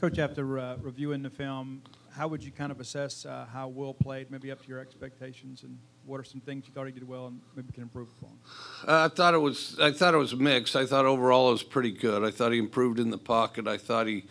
Coach, after uh, reviewing the film, how would you kind of assess uh, how Will played, maybe up to your expectations, and what are some things you thought he did well and maybe can improve upon? Uh, I thought it was. I thought it was mixed. I thought overall it was pretty good. I thought he improved in the pocket. I thought he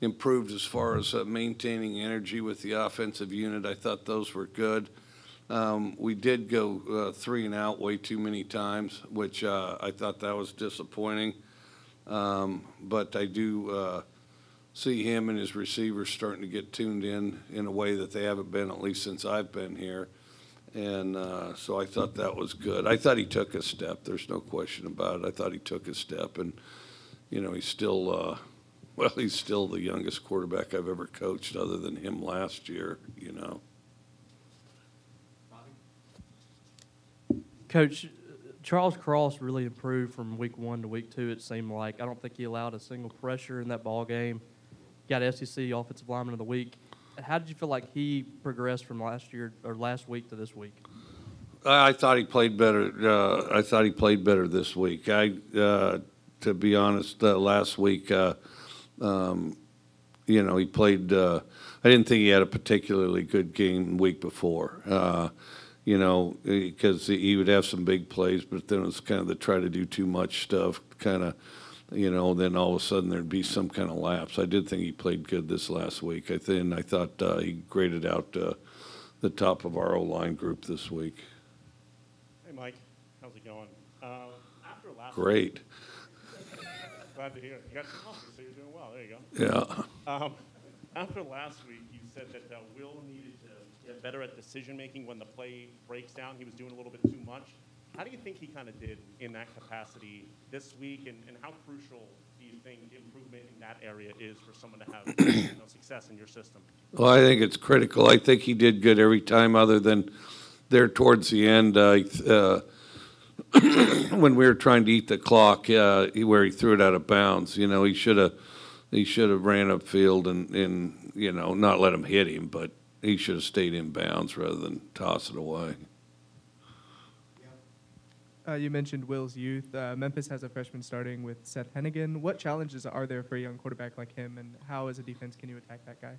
improved as far as uh, maintaining energy with the offensive unit. I thought those were good. Um, we did go uh, three and out way too many times, which uh, I thought that was disappointing. Um, but I do uh, see him and his receivers starting to get tuned in in a way that they haven't been at least since I've been here. And uh, so I thought that was good. I thought he took a step. There's no question about it. I thought he took a step, and you know he's still uh, well. He's still the youngest quarterback I've ever coached, other than him last year. You know. Coach, Charles Cross really improved from week one to week two. It seemed like I don't think he allowed a single pressure in that ball game. Got SEC Offensive Lineman of the Week. How did you feel like he progressed from last year or last week to this week? I, thought he played better. Uh, I thought he played better this week. I, uh, to be honest, uh, last week, uh, um, you know, he played. Uh, I didn't think he had a particularly good game week before. Uh, you know, because he would have some big plays, but then it was kind of the try to do too much stuff, kind of you know, then all of a sudden there'd be some kind of lapse. I did think he played good this last week. I think I thought uh, he graded out uh, the top of our O line group this week. Hey, Mike, how's it going? Uh, after last Great. Week, glad to hear it. You got some coffee, so you're doing well. There you go. Yeah. Um, after last week, you said that uh, Will needed to get better at decision making when the play breaks down. He was doing a little bit too much. How do you think he kind of did in that capacity this week, and, and how crucial do you think improvement in that area is for someone to have you know, success in your system? Well, I think it's critical. I think he did good every time, other than there towards the end uh, uh, when we were trying to eat the clock, uh, where he threw it out of bounds. You know, he should have he should have ran upfield and, and you know not let him hit him, but he should have stayed in bounds rather than toss it away. Uh, you mentioned Will's youth. Uh, Memphis has a freshman starting with Seth Henigan. What challenges are there for a young quarterback like him, and how, as a defense, can you attack that guy?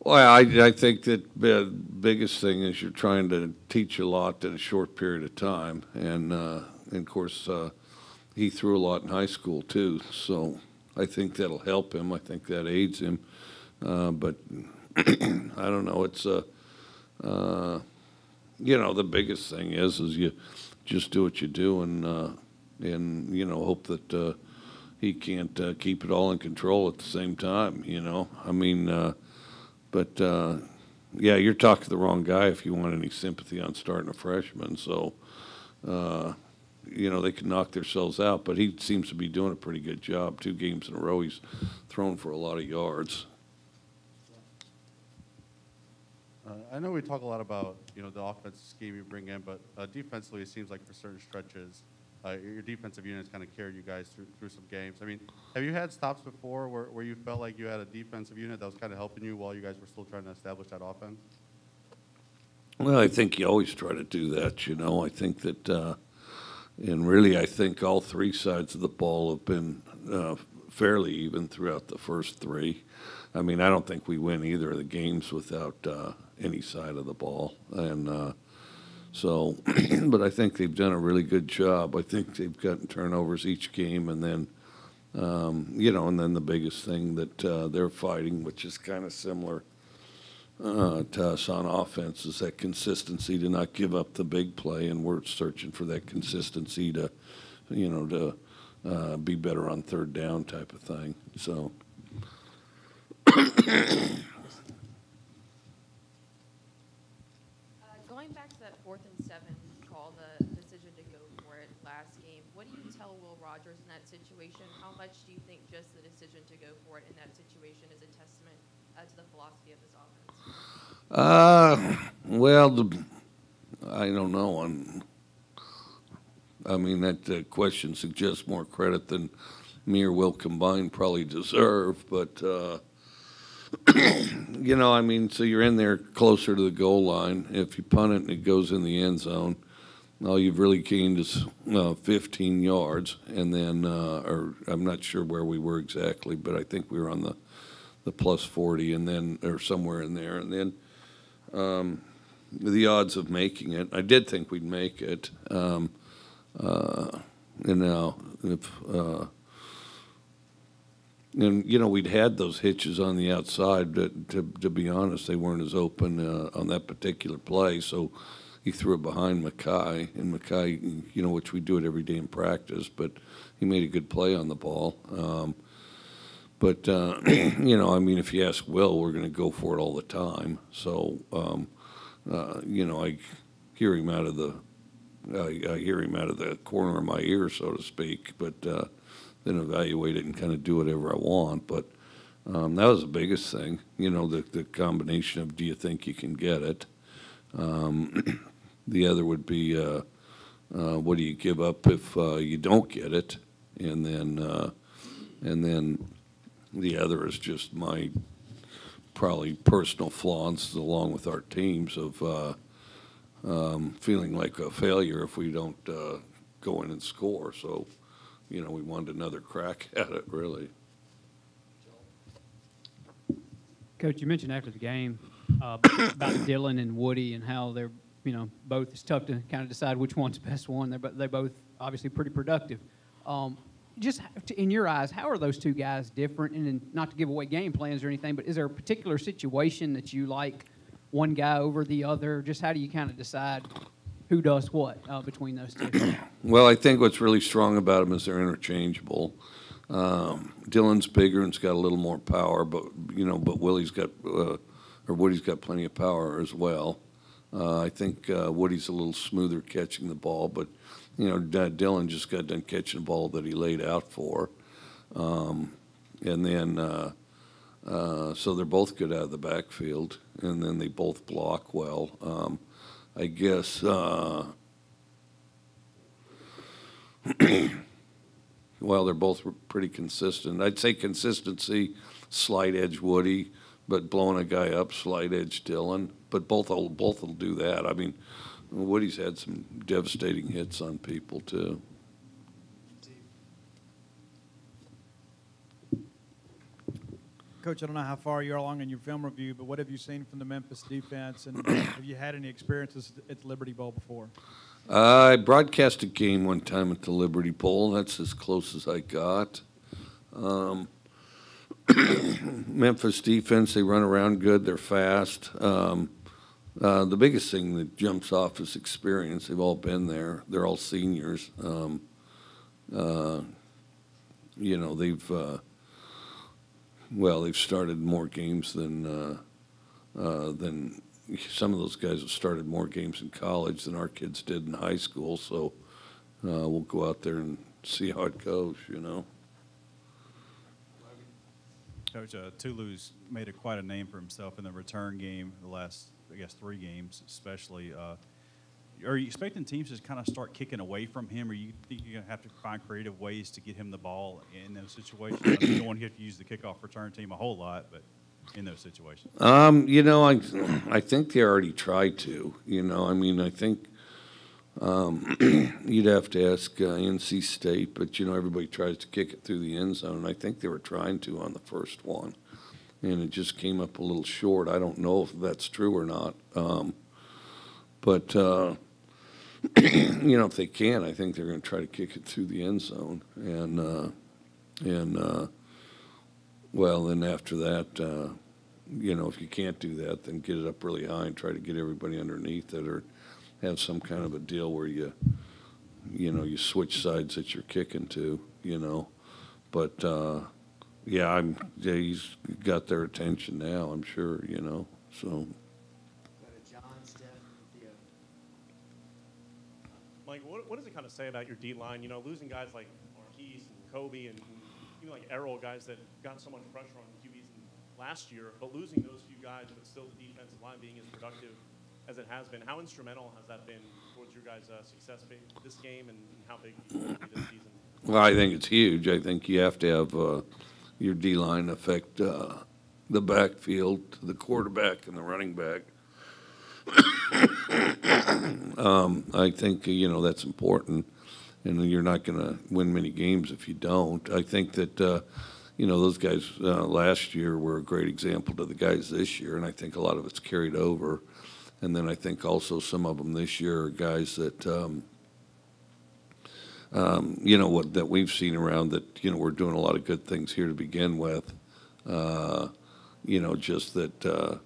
Well, I, I think that the biggest thing is you're trying to teach a lot in a short period of time, and, uh, and of course, uh, he threw a lot in high school too. So I think that'll help him. I think that aids him. Uh, but I don't know. It's uh, you know, the biggest thing is is you just do what you do and uh, and you know hope that uh, he can't uh, keep it all in control at the same time. You know, I mean, uh, but uh, yeah, you're talking to the wrong guy if you want any sympathy on starting a freshman. So. Uh, you know they can knock themselves out, but he seems to be doing a pretty good job. Two games in a row, he's thrown for a lot of yards. Uh, I know we talk a lot about you know the offensive scheme you bring in, but uh, defensively, it seems like for certain stretches, uh, your defensive units kind of carried you guys through through some games. I mean, have you had stops before where, where you felt like you had a defensive unit that was kind of helping you while you guys were still trying to establish that offense? Well, I think you always try to do that. You know, I think that, uh, and really, I think all three sides of the ball have been uh, fairly even throughout the first three. I mean, I don't think we win either of the games without uh, any side of the ball, and uh, so, but I think they've done a really good job. I think they've gotten turnovers each game, and then, um, you know, and then the biggest thing that uh, they're fighting, which is kind of similar uh, to us on offense is that consistency to not give up the big play, and we're searching for that consistency to, you know, to uh, be better on third down type of thing. So, Uh, Going back to that fourth and seven call, the decision to go for it last game, what do you tell Will Rogers in that situation? How much do you think just the decision to go for it in that situation is a testament uh, to the philosophy of this offense? uh, well, the, I don't know. I'm, I mean, that uh, question suggests more credit than me or Will combined probably deserve, but. Uh, you know, I mean, so you're in there closer to the goal line. If you punt it and it goes in the end zone, all you've really gained is uh, 15 yards, and then, uh, or I'm not sure where we were exactly, but I think we were on the, the plus 40, and then, or somewhere in there, and then um, the odds of making it, I did think we'd make it. Um, uh, and now, if, uh, and, you know, we'd had those hitches on the outside, but to, to be honest, they weren't as open uh, on that particular play. So he threw it behind Makai, and Makai, you know, which we do it every day in practice, but he made a good play on the ball. Um, but, uh, you know, I mean, if you ask Will, we're going to go for it all the time. So, um, uh, you know, I hear him out of the, I, I hear him out of the corner of my ear, so to speak, but uh, then evaluate it and kind of do whatever I want. But um, that was the biggest thing, you know, the, the combination of do you think you can get it? Um, the other would be uh, uh, what do you give up if uh, you don't get it? And then, uh, and then the other is just my probably personal flaws along with our teams of uh, um, feeling like a failure if we don't uh, go in and score. So, you know, we wanted another crack at it, really. Coach, you mentioned after the game uh, about Dillon and Woody and how they're, you know, both, it's tough to kind of decide which one's the best one. They're, but they're both obviously pretty productive. Um, just to- in your eyes, how are those two guys different? And then not to give away game plans or anything, but is there a particular situation that you like one guy over the other? Just how do you kind of decide who does what uh, between those two? Well, I think what's really strong about them is they're interchangeable. Um, Dillon's bigger and's got a little more power, but you know, but Willie's got uh, or Woody's got plenty of power as well. Uh, I think uh, Woody's a little smoother catching the ball, but you know, D- Dillon just got done catching the ball that he laid out for, um, and then uh, uh, so they're both good out of the backfield, and then they both block well. Um, I guess. Uh, Well, they're both pretty consistent. I'd say consistency, slight edge Woody, but blowing a guy up, slight edge Dillon. But both will, both will do that. I mean, Woody's had some devastating hits on people too. Coach, I don't know how far you're along in your film review, but what have you seen from the Memphis defense, and have you had any experiences at the Liberty Bowl before? I broadcast a game one time at the Liberty Bowl. That's as close as I got. Um, Memphis defense, they run around good. They're fast. Um, uh, the biggest thing that jumps off is experience. They've all been there. They're all seniors. Um, uh, you know, they've uh, well, they've started more games than uh, uh, than some of those guys have started more games in college than our kids did in high school. So uh, we'll go out there and see how it goes. You know. Coach, uh, Tulu's made a, quite a name for himself in the return game, the last, I guess, three games especially. Uh, are you expecting teams to kind of start kicking away from him, or you think you're going to have to find creative ways to get him the ball in those situations? I mean, you don't want to have to use the kickoff return team a whole lot, but in those situations. Um, you know, I I think they already tried to. You know, I mean, I think um, you'd have to ask uh, NC State, but you know, everybody tries to kick it through the end zone. And I think they were trying to on the first one, and it just came up a little short. I don't know if that's true or not. Um, but uh, you know, if they can, I think they're going to try to kick it through the end zone, and uh, and uh, well, then after that, uh, you know, if you can't do that, then get it up really high and try to get everybody underneath it, or have some kind of a deal where you, you know, you switch sides that you're kicking to, you know. But uh, yeah, I'm. Yeah, he's got their attention now. I'm sure, you know. So. Mike, what, what does it kind of say about your D line? You know, losing guys like Marquiss and Kobe and even like Erroll, guys that got so much pressure on QBs last year, but losing those few guys, but still the defensive line being as productive as it has been. How instrumental has that been towards your guys' uh, success this game, and how big this season? Well, I think it's huge. I think you have to have uh, your D line affect uh, the backfield, the quarterback, and the running back. Um, I think, you know, that's important, and you're not going to win many games if you don't. I think that, uh, you know, those guys uh, last year were a great example to the guys this year, and I think a lot of it's carried over. And then I think also some of them this year are guys that, um, um, you know, what, that we've seen around that, you know, we're doing a lot of good things here to begin with. Uh, You know, just that, uh,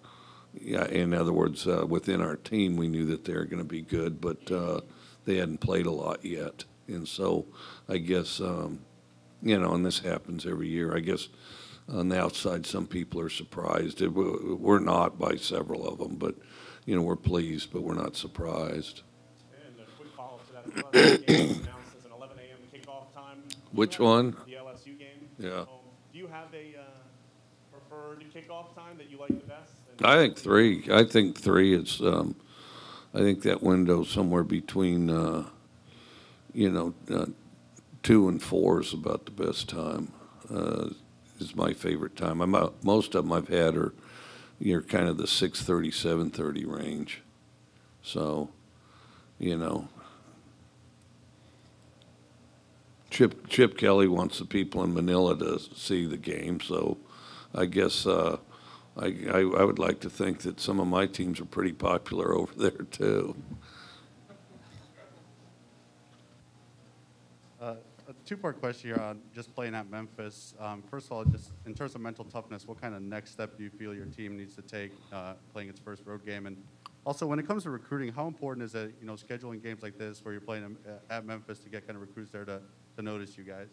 yeah, in other words, uh, within our team, we knew that they were going to be good, but uh, they hadn't played a lot yet. And so I guess, um, you know, and this happens every year. I guess on the outside, some people are surprised. We're not by several of them, but, you know, we're pleased, but we're not surprised. And a quick follow-up to that, as well, the game as an 11 a.m. kickoff time. Which one? The LSU game. Yeah. Um, Do you have a uh, preferred kickoff time that you like the best? And- I think three. I think three is. Um, I think that window somewhere between, uh, you know, uh, two and four is about the best time. Uh, is my favorite time. I'm out, most of them I've had are, you're kind of the 630, 730 range. So, you know. Chip Chip Kelly wants the people in Manila to see the game, so I guess uh, I, I I would like to think that some of my teams are pretty popular over there too. A two-part question here on just playing at Memphis. Um, First of all, just in terms of mental toughness, what kind of next step do you feel your team needs to take uh, playing its first road game? And also, when it comes to recruiting, how important is it, you know, scheduling games like this where you're playing uh, at Memphis to get kind of recruits there to, to notice you guys?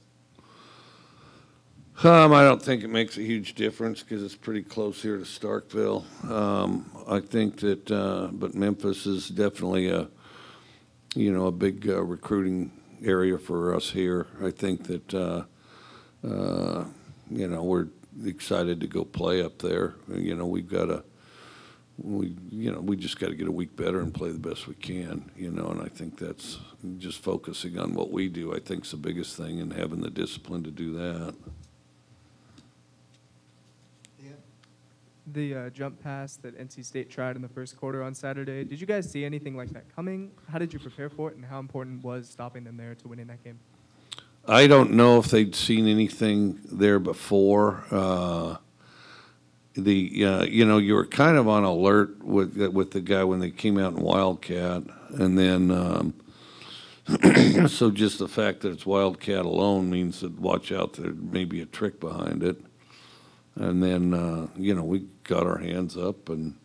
Um, I don't think it makes a huge difference because it's pretty close here to Starkville. Um, I think that, uh, but Memphis is definitely a, you know, a big uh, recruiting area for us here. I think that, uh, uh, you know, we're excited to go play up there. You know, we've got to, we, you know, we just got to get a week better and play the best we can, you know, and I think that's just focusing on what we do, I think is the biggest thing and having the discipline to do that. The uh, jump pass that NC State tried in the first quarter on Saturday, did you guys see anything like that coming? How did you prepare for it, and how important was stopping them there to winning that game? I don't know if they'd seen anything there before. Uh, the uh, you know you were kind of on alert with with the guy when they came out in Wildcat, and then um, so just the fact that it's Wildcat alone means that watch out there may be a trick behind it. And then uh, you know we got our hands up and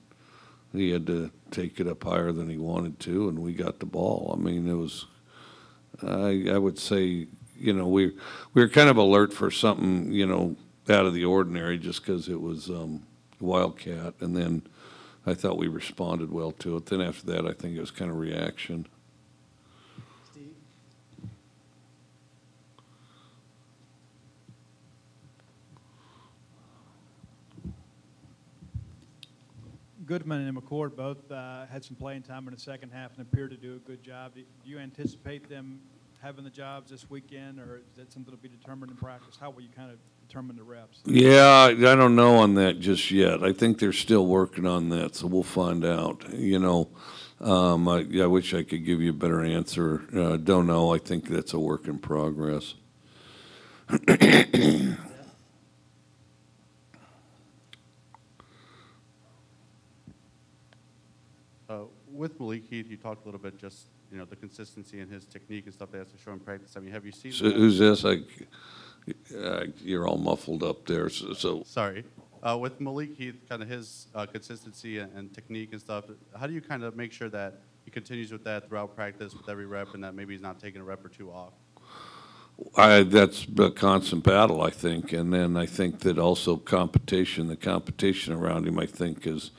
he had to take it up higher than he wanted to, and we got the ball. I mean it was I, I would say, you know, we, we were kind of alert for something, you know, out of the ordinary just because it was um, Wildcat. And then I thought we responded well to it. Then after that, I think it was kind of reaction. Goodman and McCord both uh, had some playing time in the second half and appeared to do a good job. Do you anticipate them having the jobs this weekend, or is that something to be determined in practice? How will you kind of determine the reps? Yeah, I I don't know on that just yet. I think they're still working on that, so we'll find out. You know, um, I, I wish I could give you a better answer. Uh, don't know. I think that's a work in progress. Uh, With Malik Heath, you talked a little bit just, you know, the consistency in his technique and stuff that he has to show in practice. I mean, have you seen So who's this? I, uh, you're all muffled up there. So, so Sorry. Uh, with Malik Heath, kind of his uh, consistency and, and technique and stuff, how do you kind of make sure that he continues with that throughout practice with every rep and that maybe he's not taking a rep or two off? I, that's a constant battle, I think, and then I think that also competition, the competition around him, I think, is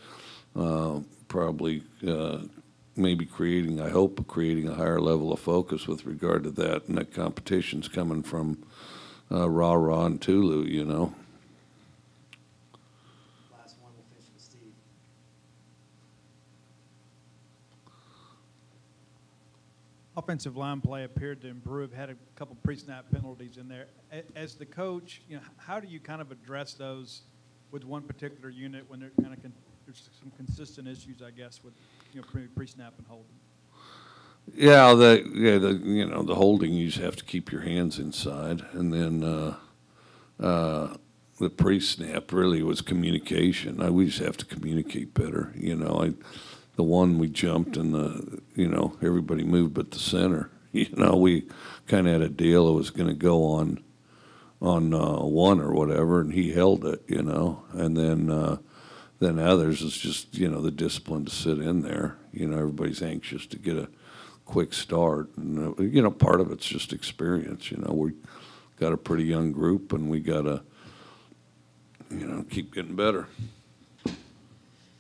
uh, probably uh, maybe creating, I hope, creating a higher level of focus with regard to that, and that competition's coming from uh, Rara and Tulu, you know. Last one, we'll finish with Steve. Offensive line play appeared to improve, had a couple pre-snap penalties in there. As the coach, you know, how do you kind of address those with one particular unit when they're kind of, con- there's some consistent issues, I guess, with you know, pre, pre-snap and holding. Yeah, the, yeah, the, you know, the holding, you just have to keep your hands inside. And then, uh, uh, the pre-snap really was communication. I, we just have to communicate better, you know, I, the one we jumped and the, you know, everybody moved but the center. You know, we kinda had a deal, it was gonna go on, on, uh, one or whatever, and he held it, you know? And then, then others It's just, you know, the discipline to sit in there. You know, everybody's anxious to get a quick start. And, uh, you know, part of it's just experience, you know, we got a pretty young group and we gotta, you know, keep getting better.